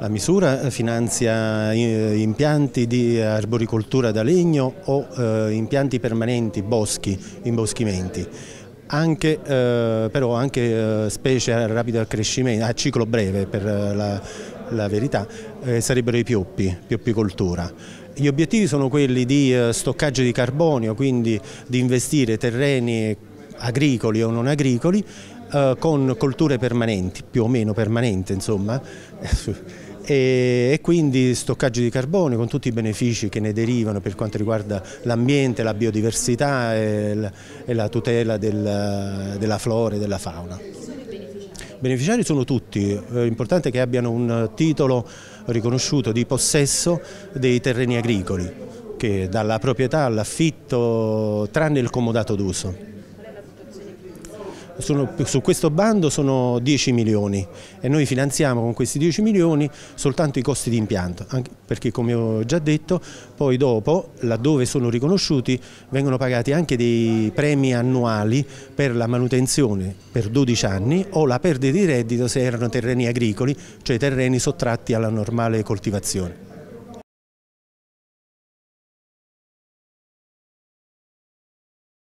La misura finanzia eh, impianti di arboricoltura da legno o eh, impianti permanenti, boschi, imboschimenti. Anche, eh, però anche specie a rapido accrescimento, a ciclo breve per la, la verità, sarebbero i pioppi, pioppicoltura. Gli obiettivi sono quelli di stoccaggio di carbonio, quindi di investire terreni agricoli o non agricoli eh, con colture permanenti, più o meno permanenti insomma, e, e, quindi stoccaggio di carbone con tutti i benefici che ne derivano per quanto riguarda l'ambiente, la biodiversità e la, e la tutela del, della flora e della fauna. Beneficiari sono tutti, l'importante è che abbiano un titolo riconosciuto di possesso dei terreni agricoli, che dalla proprietà all'affitto tranne il comodato d'uso. Sono, su questo bando sono 10 milioni e noi finanziamo con questi 10 milioni soltanto i costi di impianto, perché come ho già detto poi dopo, laddove sono riconosciuti, vengono pagati anche dei premi annuali per la manutenzione per 12 anni o la perdita di reddito se erano terreni agricoli, cioè terreni sottratti alla normale coltivazione.